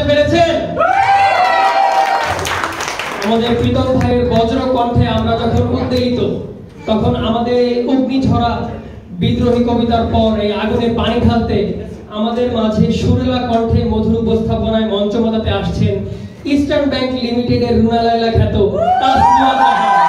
জানাতে পেরেছেন আমাদের প্রীতম ভাইয়ের বজ্র কণ্ঠে আমরা যখন উদ্দেলিত তখন আমাদের এই অগ্নিঝরা বিদ্রোহী কবিতার পর এই আগুনে পানি ঢালতে আমাদের মাঝে সুরেলা কণ্ঠে মধুর উপস্থাপনায় মঞ্চ মাতাতে আসছেন ইস্টার্ন ব্যাংক লিমিটেডের রুনা লাইলা খ্যাত তাসমিয়া জাহান।